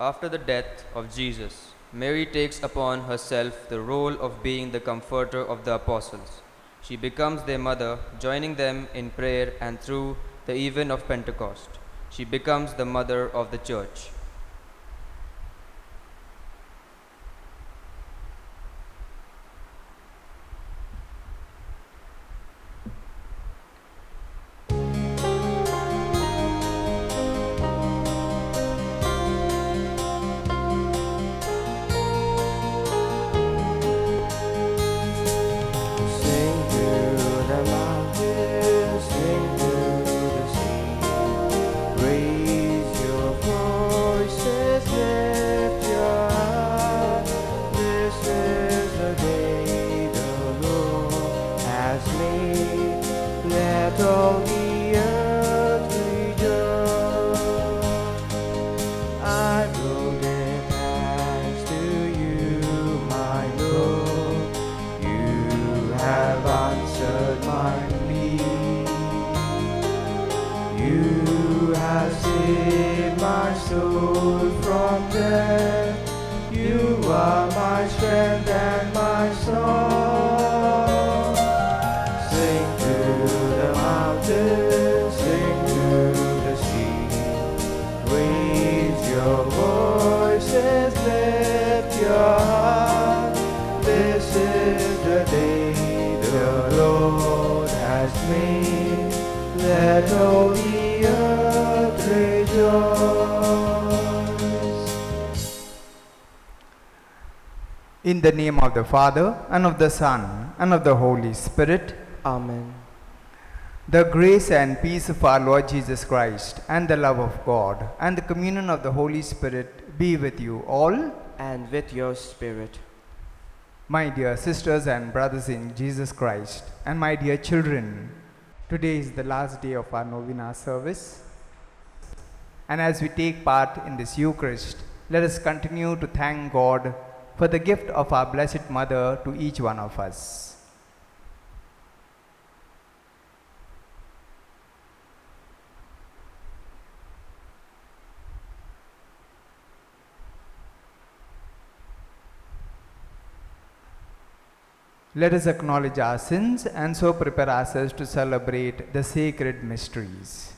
After the death of Jesus, Mary takes upon herself the role of being the comforter of the apostles. She becomes their mother, joining them in prayer and through the event of Pentecost. She becomes the mother of the church. Saved my soul from death. In the name of the Father, and of the Son, and of the Holy Spirit, Amen. the grace and peace of our Lord Jesus Christ, and the love of God, and the communion of the Holy Spirit be with you all. And with your spirit. My dear sisters and brothers in Jesus Christ, and my dear children, today is the last day of our novena service. And as we take part in this Eucharist, let us continue to thank God for the gift of our Blessed Mother to each one of us. Let us acknowledge our sins and so prepare ourselves to celebrate the sacred mysteries.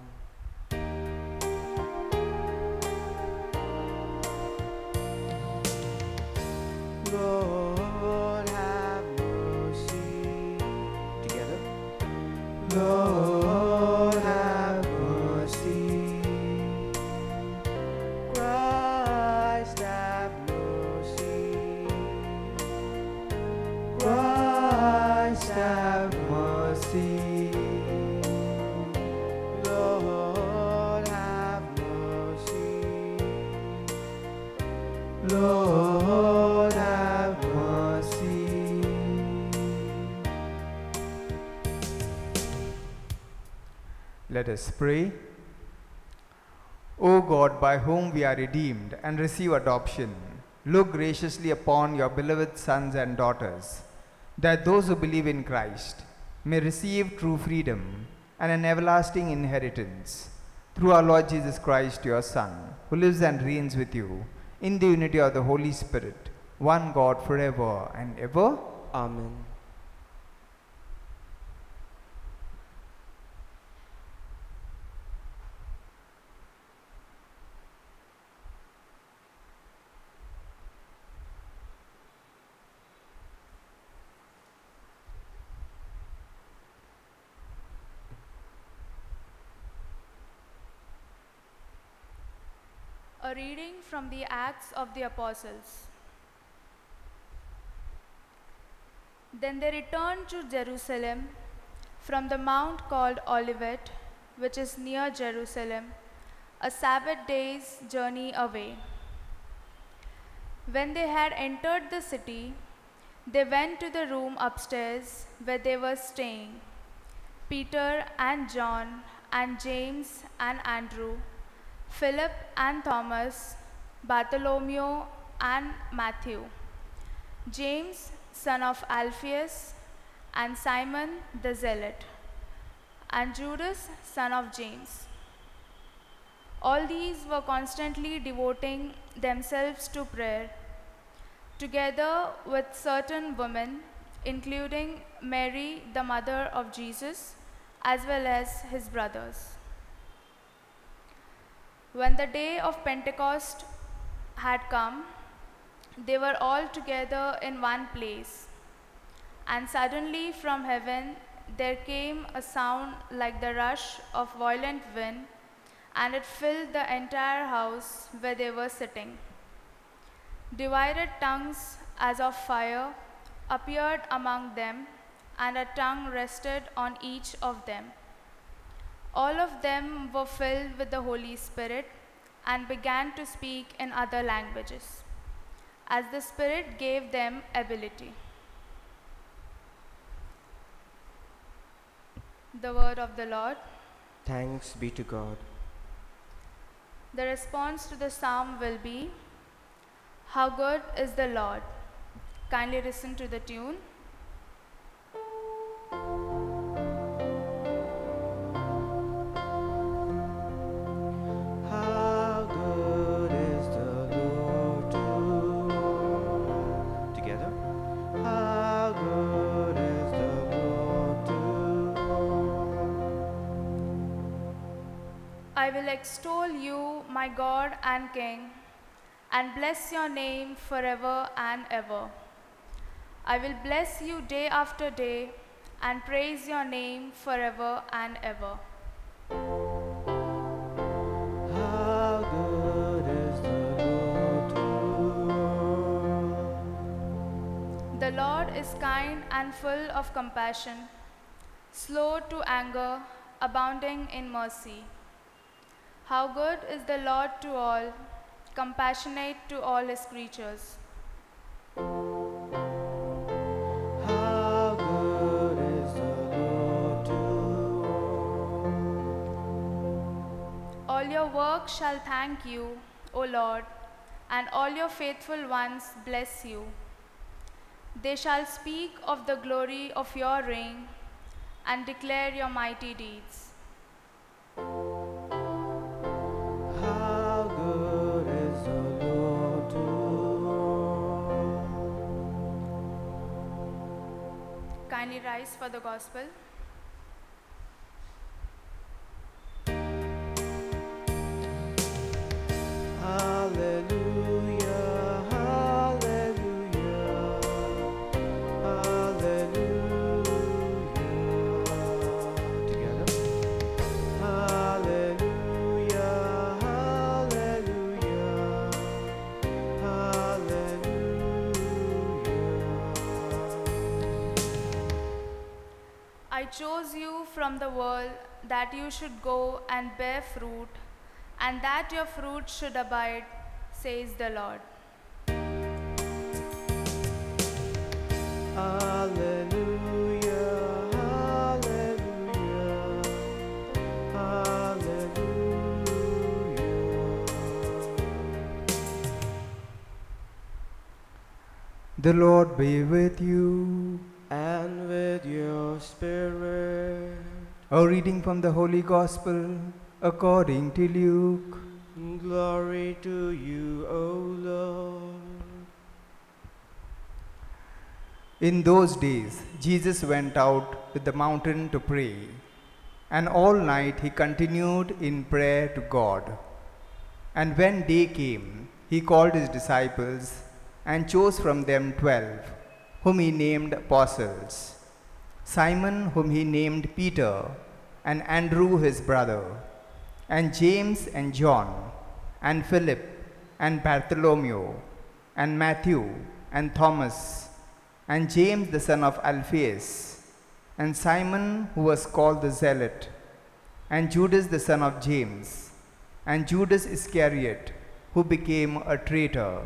Have mercy. Lord have mercy. Lord have mercy. Let us pray. O God, by whom we are redeemed and receive adoption, look graciously upon your beloved sons and daughters, that those who believe in Christ may receive true freedom and an everlasting inheritance through our Lord Jesus Christ, your Son, who lives and reigns with you in the unity of the Holy Spirit, one God forever and ever. Amen. Reading from the Acts of the Apostles. Then they returned to Jerusalem from the mount called Olivet, which is near Jerusalem, a Sabbath day's journey away. When they had entered the city, they went to the room upstairs where they were staying Peter and John and James and Andrew, Philip and Thomas, Bartholomew and Matthew, James, son of Alphaeus, and Simon the Zealot, and Judas, son of James. All these were constantly devoting themselves to prayer, together with certain women, including Mary, the mother of Jesus, as well as his brothers. When the day of Pentecost had come, they were all together in one place. And suddenly from heaven there came a sound like the rush of violent wind, and it filled the entire house where they were sitting. Divided tongues as of fire appeared among them, and a tongue rested on each of them. All of them were filled with the Holy Spirit and began to speak in other languages, as the Spirit gave them ability. The word of the Lord. Thanks be to God. The response to the psalm will be How good is the Lord? Kindly listen to the tune. Extol you, my God and King, and bless your name forever and ever. I will bless you day after day and praise your name forever and ever. How good is the Lord. The Lord is kind and full of compassion, slow to anger, abounding in mercy. How good is the Lord to all, compassionate to all his creatures. How good is the Lord to all. All your work shall thank you, O Lord, and all your faithful ones bless you. They shall speak of the glory of your reign and declare your mighty deeds. Kindly rise for the gospel. Hallelujah, Chose you from the world that you should go and bear fruit, and that your fruit should abide, says the Lord. Hallelujah, hallelujah, hallelujah. The Lord be with you. And with your spirit, A reading from the Holy Gospel according to Luke. glory to you, O Lord. In those days, Jesus went out to the mountain to pray, and all night he continued in prayer to God. And when day came, he called his disciples and chose from them twelve, whom he named apostles Simon, whom he named Peter, and Andrew his brother, and James and John, and Philip, and Bartholomew, and Matthew, and Thomas, and James the son of Alphaeus, and Simon who was called the Zealot, and Judas the son of James, and Judas Iscariot, who became a traitor.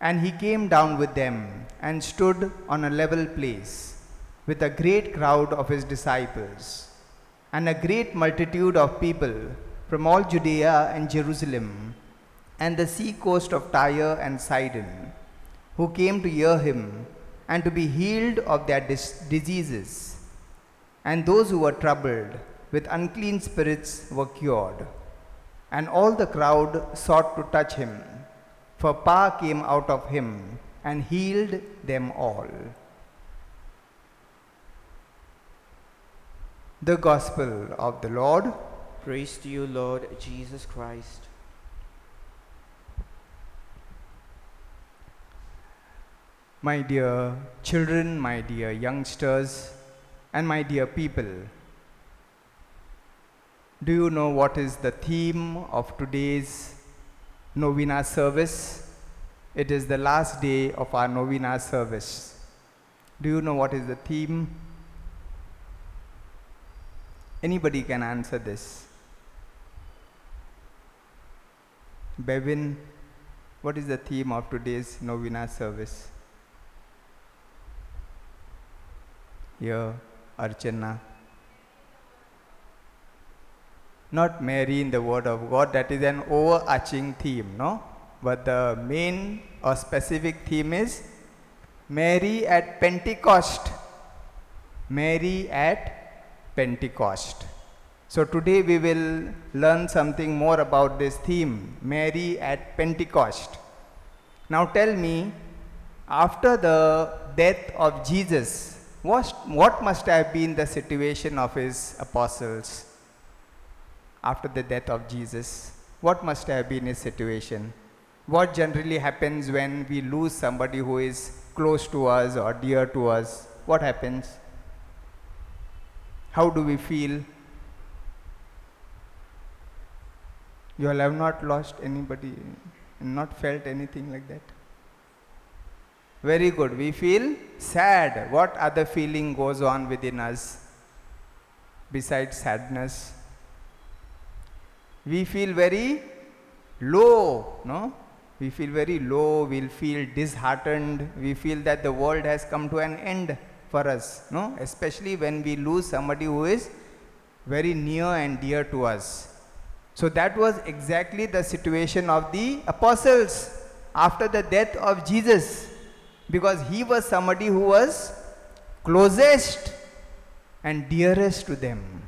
And he came down with them and stood on a level place with a great crowd of his disciples and a great multitude of people from all Judea and Jerusalem and the sea coast of Tyre and Sidon, who came to hear him and to be healed of their dis- diseases. And those who were troubled with unclean spirits were cured. And all the crowd sought to touch him, for power came out of him and healed them all. The Gospel of the Lord. Praise to you, Lord Jesus Christ. My dear children, my dear youngsters, and my dear people, do you know what is the theme of today's novena service? It is the last day of our novena service. Do you know what is the theme? Anybody can answer this. Bevin, what is the theme of today's novena service? Here, Archana. Not Mary in the Word of God, that is an overarching theme, no? But the main or specific theme is Mary at Pentecost. Mary at Pentecost. So today we will learn something more about this theme, Mary at Pentecost. Now tell me, after the death of Jesus, what, what must have been the situation of his apostles? After the death of Jesus, what must have been his situation? What generally happens when we lose somebody who is close to us or dear to us? What happens? How do we feel? You all have not lost anybody and not felt anything like that? Very good. We feel sad. What other feeling goes on within us besides sadness? We feel very low, no? We feel very low, we'll feel disheartened, we feel that the world has come to an end for us, no? Especially when we lose somebody who is very near and dear to us. So that was exactly the situation of the apostles after the death of Jesus because he was somebody who was closest and dearest to them.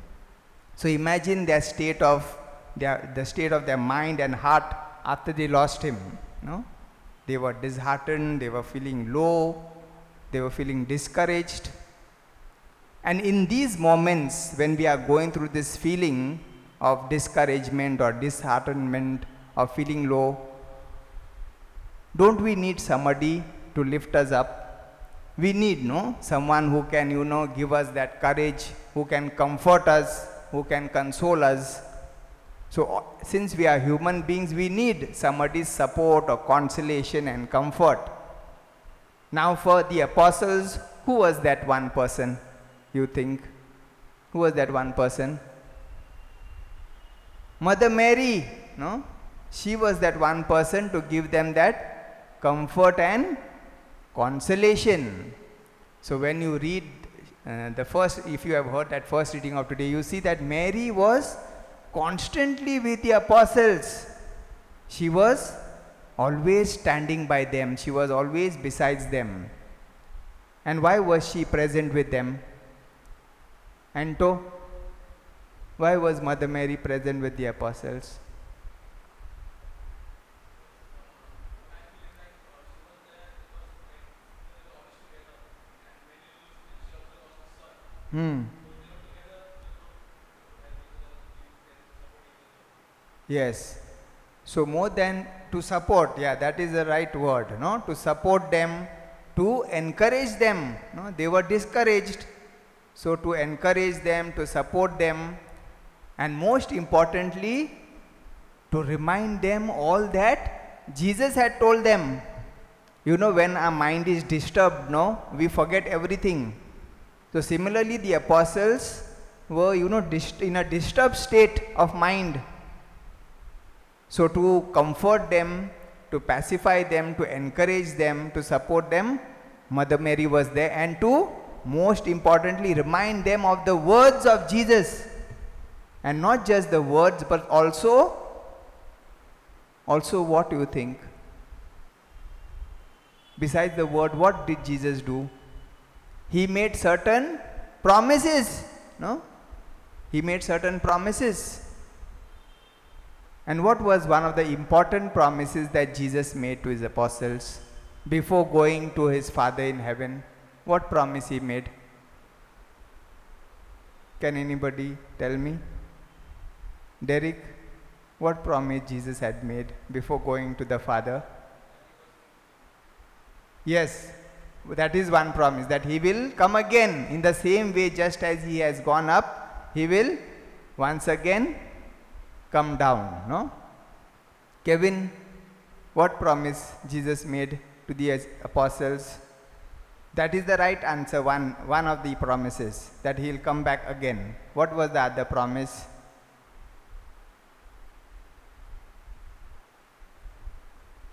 So imagine their state of their, the state of their mind and heart after they lost him. No? They were disheartened, they were feeling low, they were feeling discouraged. And in these moments, when we are going through this feeling of discouragement or disheartenment or feeling low, don't we need somebody to lift us up? We need, no, someone who can, you know, give us that courage, who can comfort us, who can console us. So, uh, since we are human beings, we need somebody's support or consolation and comfort. Now, for the apostles, who was that one person, you think? Who was that one person? Mother Mary, no? She was that one person to give them that comfort and consolation. So, when you read uh, the first, if you have heard that first reading of today, you see that Mary was constantly with the apostles. She was always standing by them, she was always besides them. And why was she present with them? Anto, why was Mother Mary present with the apostles? Hmm. Yes. So more than to support, yeah, that is the right word, no? To support them, to encourage them. No? They were discouraged. So to encourage them, to support them, and most importantly, to remind them all that Jesus had told them, you know, when our mind is disturbed, no, we forget everything. So, similarly, the apostles were, you know, in a disturbed state of mind. So, to comfort them, to pacify them, to encourage them, to support them, Mother Mary was there, and to most importantly remind them of the words of Jesus. And not just the words, but also, also what do you think? Besides the word, what did Jesus do? He made certain promises, no? He made certain promises. And what was one of the important promises that Jesus made to his apostles before going to his Father in heaven? What promise he made? Can anybody tell me? Derek, what promise Jesus had made before going to the Father? Yes, that is one promise that he will come again in the same way, just as he has gone up, he will once again come down. No? Kevin, what promise Jesus made to the apostles? That is the right answer, one, one of the promises, that he will come back again. What was the other promise?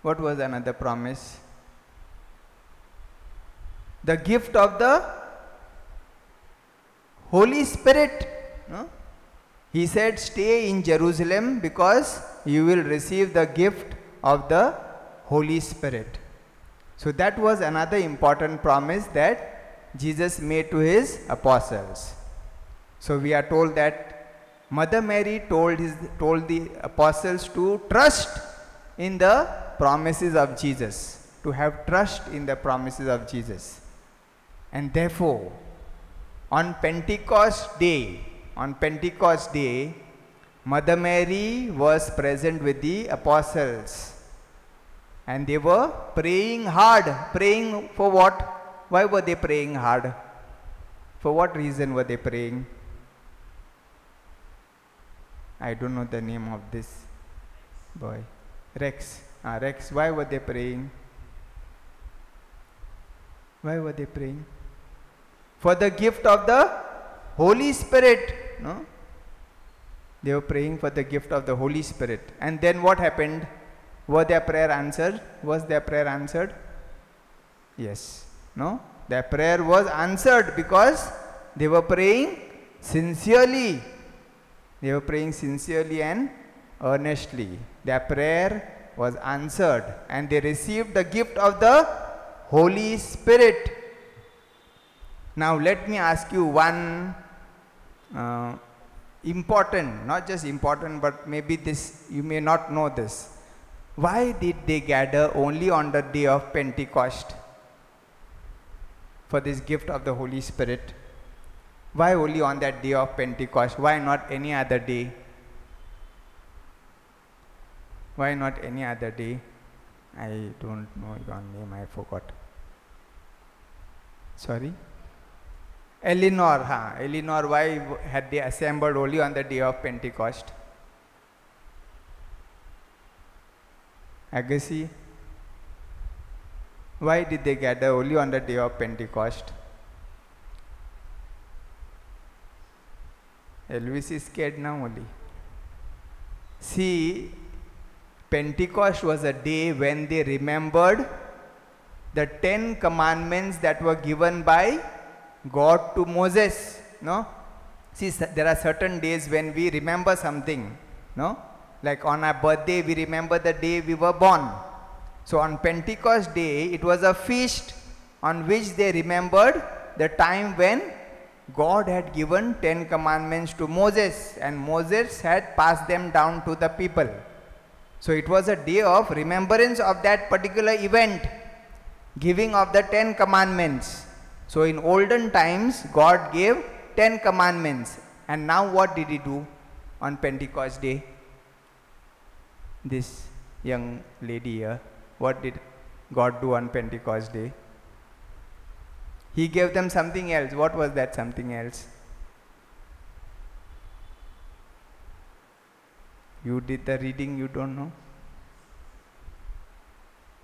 What was another promise? The gift of the Holy Spirit. No? He said, Stay in Jerusalem because you will receive the gift of the Holy Spirit. So, that was another important promise that Jesus made to his apostles. So, we are told that Mother Mary told, his, told the apostles to trust in the promises of Jesus, to have trust in the promises of Jesus. And therefore, on Pentecost day, on Pentecost day, Mother Mary was present with the apostles. And they were praying hard. Praying for what? Why were they praying hard? For what reason were they praying? I don't know the name of this boy. Rex. Ah, Rex. Why were they praying? Why were they praying? For the gift of the Holy Spirit. No? They were praying for the gift of the Holy Spirit. And then what happened? Were their prayer answered? Was their prayer answered? Yes. No? Their prayer was answered because they were praying sincerely. They were praying sincerely and earnestly. Their prayer was answered and they received the gift of the Holy Spirit. Now, let me ask you one uh, important, not just important, but maybe this, you may not know this. Why did they gather only on the day of Pentecost for this gift of the Holy Spirit? Why only on that day of Pentecost? Why not any other day? Why not any other day? I don't know your name, I forgot. Sorry? Eleanor, huh? Eleanor, why had they assembled only on the day of Pentecost? Agassi, why did they gather only on the day of Pentecost? Elvis is scared now only. See, Pentecost was a day when they remembered the Ten Commandments that were given by God to Moses. No? See, there are certain days when we remember something. No? Like on our birthday, we remember the day we were born. So on Pentecost day, it was a feast on which they remembered the time when God had given Ten Commandments to Moses and Moses had passed them down to the people. So it was a day of remembrance of that particular event, giving of the Ten Commandments. So in olden times, God gave Ten Commandments. And now what did He do on Pentecost day? This young lady here, what did God do on Pentecost day? He gave them something else. What was that something else? You did the reading, you don't know?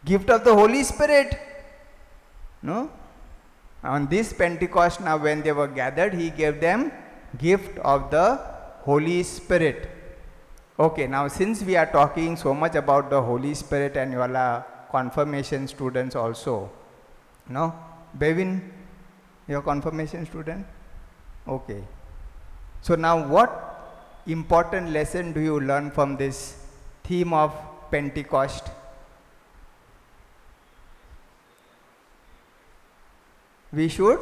Gift of the Holy Spirit. No? On this Pentecost, now when they were gathered, he gave them gift of the Holy Spirit. Okay, now since we are talking so much about the Holy Spirit and you all are confirmation students also, no? Bevin, your confirmation student? Okay. So now what important lesson do you learn from this theme of Pentecost? We should?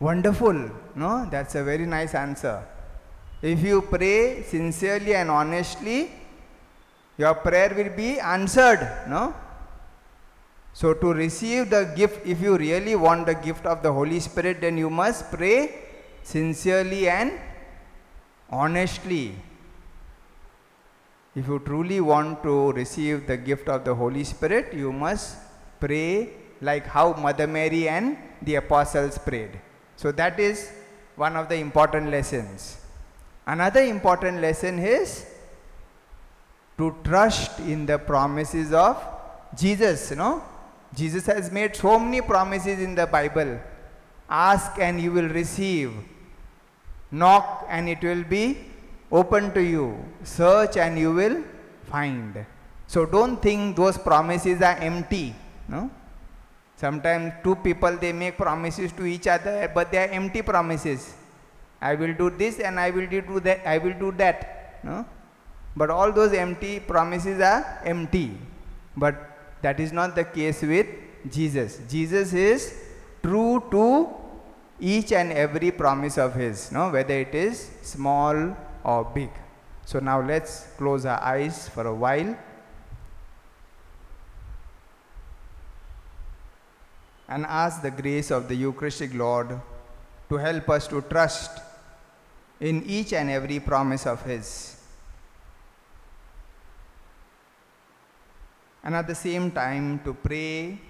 Wonderful, no? That's a very nice answer. If you pray sincerely and honestly, your prayer will be answered, no? So, to receive the gift, if you really want the gift of the Holy Spirit, then you must pray sincerely and honestly. If you truly want to receive the gift of the Holy Spirit, you must pray like how Mother Mary and the apostles prayed. So, that is one of the important lessons. Another important lesson is to trust in the promises of Jesus, you know. Jesus has made so many promises in the Bible. Ask and you will receive. Knock and it will be open to you. Search and you will find. So don't think those promises are empty. No? Sometimes two people they make promises to each other, but they are empty promises. I will do this and I will do that. I will do that. No? But all those empty promises are empty. But that is not the case with Jesus. Jesus is true to each and every promise of his, no? whether it is small or big. So now let's close our eyes for a while. And ask the grace of the Eucharistic Lord to help us to trust in each and every promise of His. And at the same time, to pray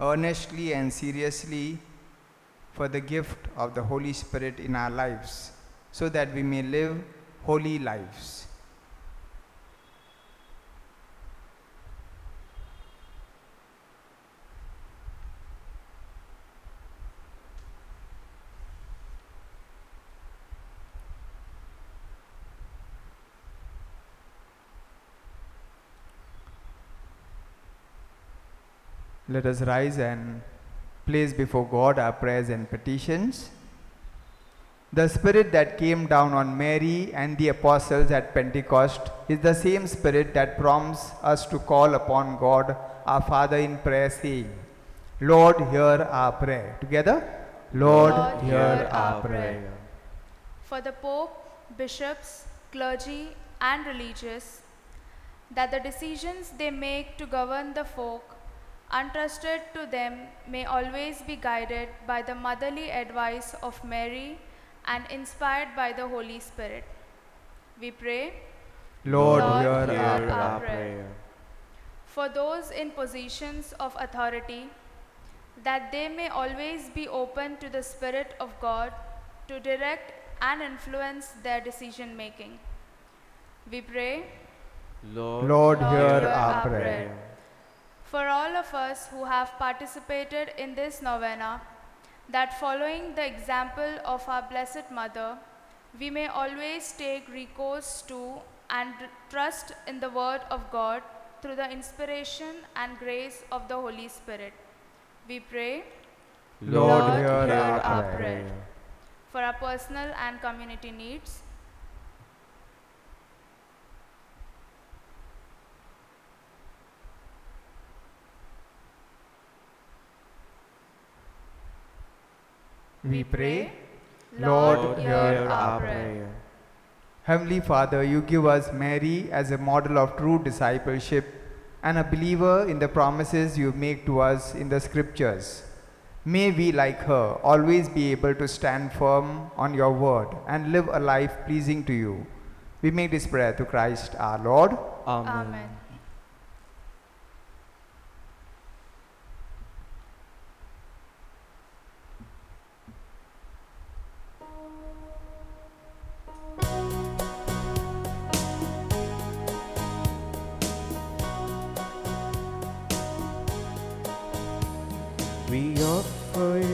earnestly and seriously for the gift of the Holy Spirit in our lives so that we may live holy lives. Let us rise and place before God our prayers and petitions. The Spirit that came down on Mary and the apostles at Pentecost is the same Spirit that prompts us to call upon God our Father in prayer, saying, Lord, hear our prayer. Together, Lord, Lord, hear, hear our our prayer. for the Pope, bishops, clergy, and religious, that the decisions they make to govern the folk entrusted to them may always be guided by the motherly advice of Mary and inspired by the Holy Spirit. We pray Lord, Lord, hear, hear our our prayer. prayer. for those in positions of authority, that they may always be open to the Spirit of God to direct and influence their decision making. We pray Lord, Lord, Lord, hear hear our our prayer. prayer. For all of us who have participated in this novena, that following the example of our Blessed Mother, we may always take recourse to and trust in the Word of God through the inspiration and grace of the Holy Spirit. We pray Lord, Lord, hear, hear our, our prayer. prayer. for our personal and community needs. We pray, Lord, Lord, hear our prayer. Heavenly Father, you give us Mary as a model of true discipleship and a believer in the promises you make to us in the scriptures. May we, like her, always be able to stand firm on your word and live a life pleasing to you. We make this prayer to Christ our Lord. Amen. Amen. we offer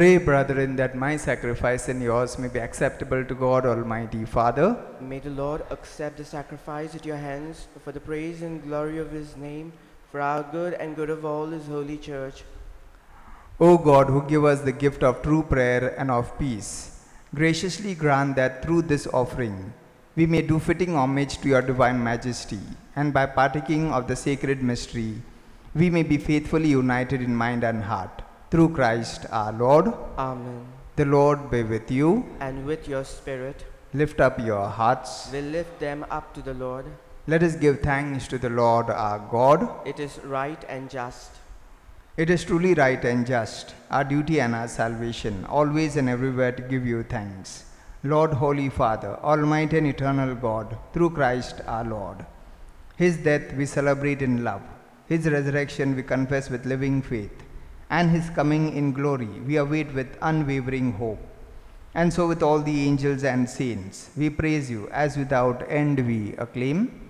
Pray, brethren, that my sacrifice and yours may be acceptable to God Almighty Father. May the Lord accept the sacrifice at your hands for the praise and glory of his name, for our good and good of all his holy church. O God, who give us the gift of true prayer and of peace, graciously grant that through this offering we may do fitting homage to your divine majesty, and by partaking of the sacred mystery, we may be faithfully united in mind and heart. Through Christ our Lord. Amen. The Lord be with you. And with your spirit, Lift up your hearts. we lift them up to the Lord. Let us give thanks to the Lord our God. It is right and just. It is truly right and just, our duty and our salvation, always and everywhere to give you thanks. Lord, Holy Father, Almighty and Eternal God, through Christ our Lord. His death we celebrate in love, His resurrection we confess with living faith, and His coming in glory we await with unwavering hope. And so, with all the angels and saints, we praise you as without end we acclaim.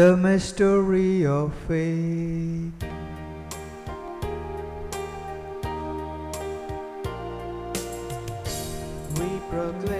The mystery of faith. We proclaim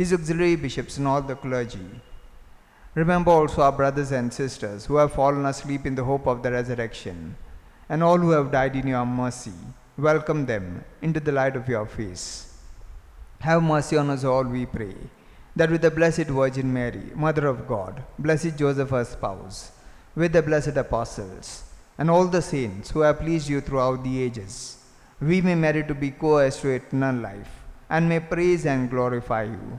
his auxiliary bishops, and all the clergy. Remember also our brothers and sisters who have fallen asleep in the hope of the resurrection, and all who have died in your mercy. Welcome them into the light of your face. Have mercy on us all, we pray, that with the Blessed Virgin Mary, Mother of God, blessed Joseph, her spouse, with the blessed apostles, and all the saints who have pleased you throughout the ages, we may merit to be co heirs to eternal life, and may praise and glorify you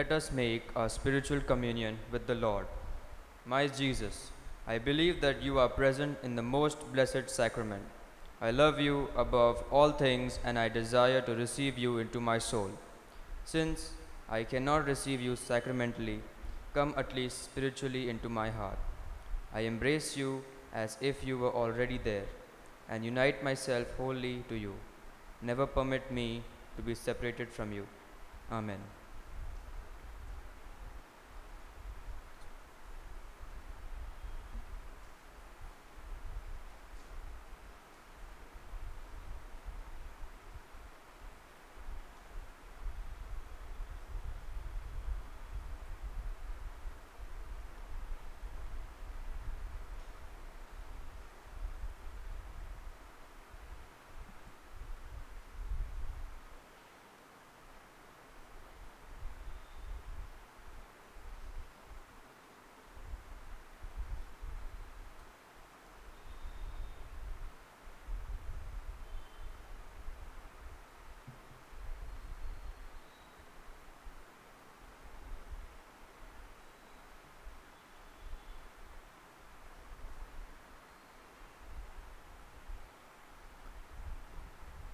Let us make our spiritual communion with the Lord. My Jesus, I believe that you are present in the most blessed sacrament. I love you above all things and I desire to receive you into my soul. Since I cannot receive you sacramentally, come at least spiritually into my heart. I embrace you as if you were already there and unite myself wholly to you. Never permit me to be separated from you. Amen.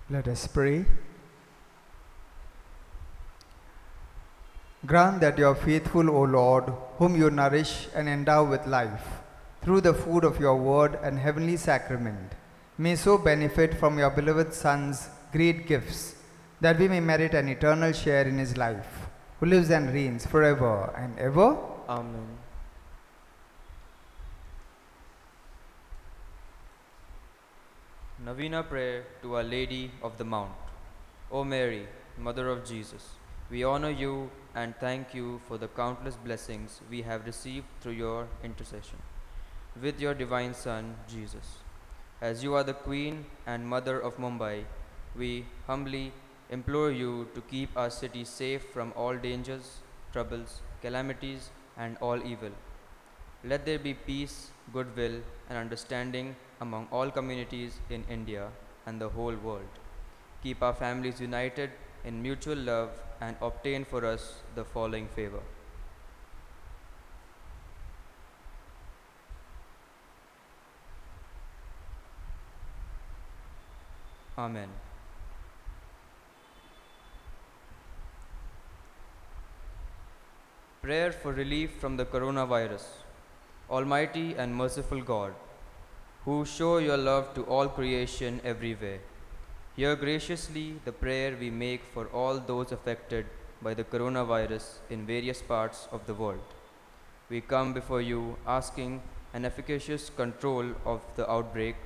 Let us pray. Grant that your faithful, O Lord, whom you nourish and endow with life, through the food of your word and heavenly sacrament, may so benefit from your beloved Son's great gifts, that we may merit an eternal share in his life, who lives and reigns forever and ever. Amen. Novena prayer to Our Lady of the Mount. O Mary, Mother of Jesus, we honor you and thank you for the countless blessings we have received through your intercession with your divine Son, Jesus. As you are the Queen and Mother of Mumbai, we humbly implore you to keep our city safe from all dangers, troubles, calamities, and all evil. Let there be peace, goodwill, and understanding among all communities in India and the whole world. Keep our families united in mutual love and obtain for us the following favor. Amen. Prayer for relief from the coronavirus. Almighty and merciful God, who show your love to all creation everywhere, hear graciously the prayer we make for all those affected by the coronavirus in various parts of the world. We come before you asking an efficacious control of the outbreak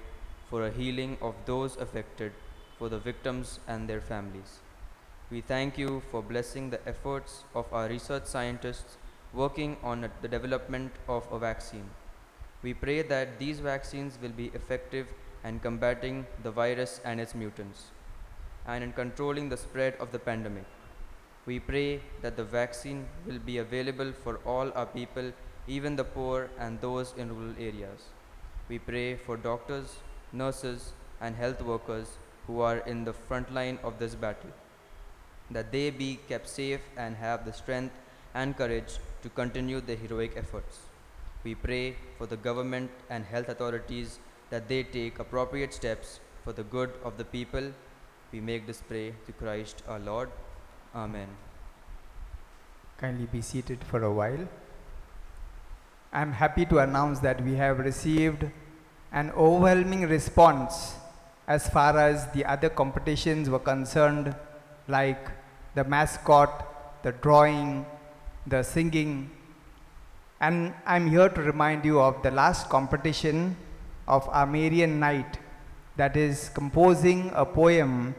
for a healing of those affected, for the victims and their families. We thank you for blessing the efforts of our research scientists working on the development of a vaccine. We pray that these vaccines will be effective in combating the virus and its mutants and in controlling the spread of the pandemic. We pray that the vaccine will be available for all our people, even the poor and those in rural areas. We pray for doctors, nurses, and health workers who are in the front line of this battle, that they be kept safe and have the strength and courage to continue their heroic efforts. We pray for the government and health authorities that they take appropriate steps for the good of the people. We make this prayer to Christ our Lord. Amen. Kindly be seated for a while. I'm happy to announce that we have received an overwhelming response as far as the other competitions were concerned, like the mascot, the drawing, the singing. And I'm here to remind you of the last competition of Armenian Night, that is, composing a poem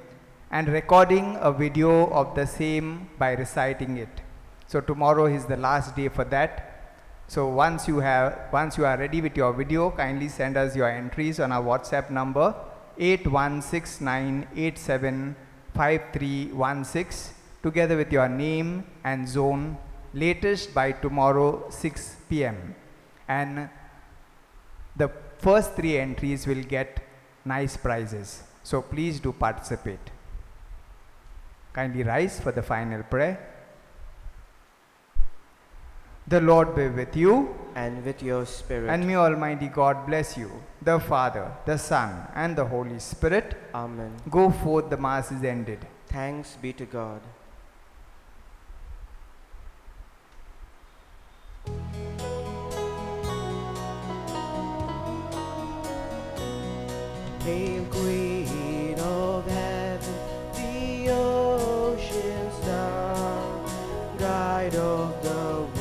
and recording a video of the same by reciting it. So tomorrow is the last day for that. So once you have once you are ready with your video, kindly send us your entries on our WhatsApp number 8169875316 together with your name and zone latest by tomorrow 6 pm. And the first three entries will get nice prizes. So please do participate. Kindly rise for the final prayer. The Lord be with you, And with your spirit. and may Almighty God bless you, the Father, the Son, and the Holy Spirit. Amen. Go forth, the Mass is ended. Thanks be to God. Queen of Heaven, the ocean star, guide of the wanderer